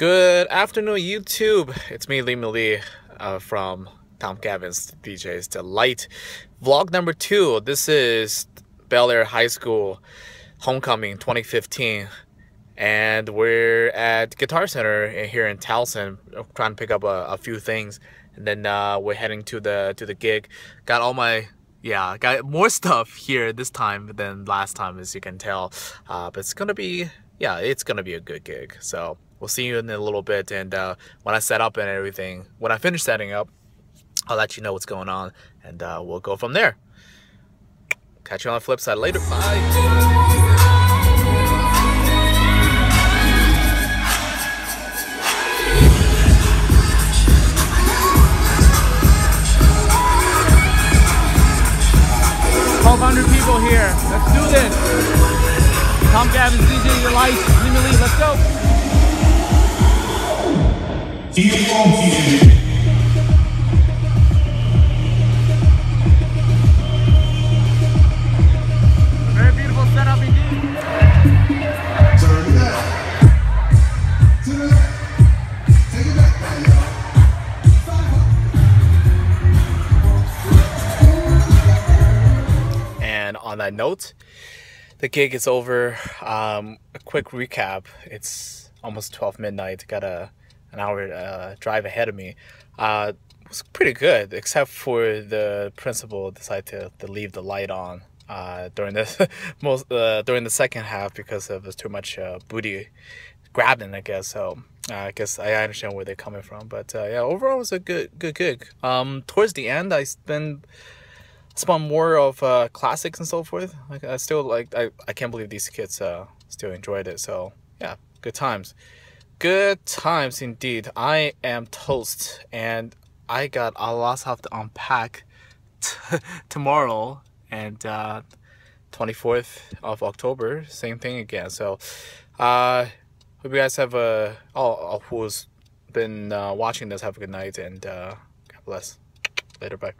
Good afternoon, YouTube. It's me, Lee Lee, uh, from Tom Gavin's DJ's Delight. Vlog number two. This is Bel Air High School Homecoming 2015. And we're at Guitar Center here in Towson, trying to pick up a, a few things. And then uh, we're heading to the to the gig. Got all my yeah, got more stuff here this time than last time, as you can tell. Uh, but it's gonna be yeah, it's gonna be a good gig. So we'll see you in a little bit. And uh, when I set up and everything, when I finish setting up, I'll let you know what's going on, and uh, we'll go from there. Catch you on the flip side later. Bye. People here. Let's do this. Tom Gavin's DJ Your Life. Me lead. Let's go. And on that note, the gig is over. Um, a quick recap. It's almost 12 midnight. Got a an hour uh, drive ahead of me. Uh, was pretty good, except for the principal decided to, to leave the light on uh, during the most uh, during the second half because of was too much uh, booty grabbing, I guess. So uh, I guess I understand where they're coming from, but yeah, overall it was a good good gig. Um, towards the end, I spent spun more of uh, classics and so forth. I still like I, I can't believe these kids uh, still enjoyed it. So yeah, good times. Good times indeed. I am toast and I got a lot of to unpack tomorrow and uh, 24th of October, same thing again. So uh, hope you guys have a, oh, who's been uh, watching this, have a good night and uh, God bless. Later, bye.